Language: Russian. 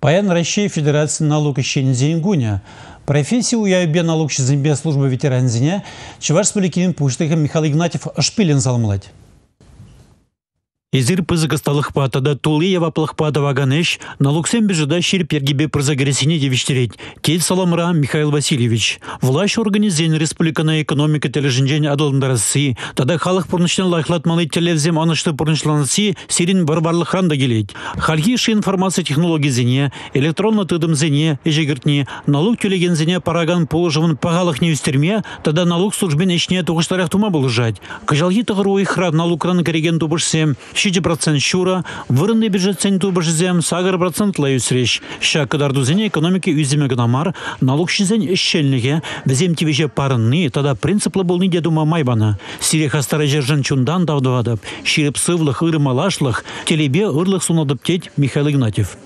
Паян Россия Федерации налог ищен Зенгуня. Профессия у яйбе налог Зембе службы ветеран Зеня, Чуваш Спаликин Михаил Игнатьев Шпилин залмлать. Изир пызык асталых патада тулы яваплых пата ваганеш, на Луксембежда шир пергибе прозагресине девиштереть. Кейт Саламра Михаил Васильевич. Власть организен республикана экономика тележинжен адалындарасы. Тада халық пұрныштан лайхлатмалы телевзем анышты пұрнышланысы сирин барбарлық ханда келет. Халги ши информация технологии зене, электронно тыдым зене, ежегіртне, налог төлеген зене параган положывын пағалық не үстерме, тада налог службен ешне туғыштарах тума болыжать. Кажалги тағыру ихра налукран кереген тубышсем, 6% щура, вырынный бюджет цен тубышзем, сагар процент лаю срещ. Ща кадарду-зене экономики үземе гнамар, налог шизен ещельниге, везем тивеже парынны, тада принциплы болны дедума майбана. Сире хастара жержен чундан давдывадып, ширеп сывлых, ырым алашлых, телебе ырлых сунадып теть Михаил Игнатьев.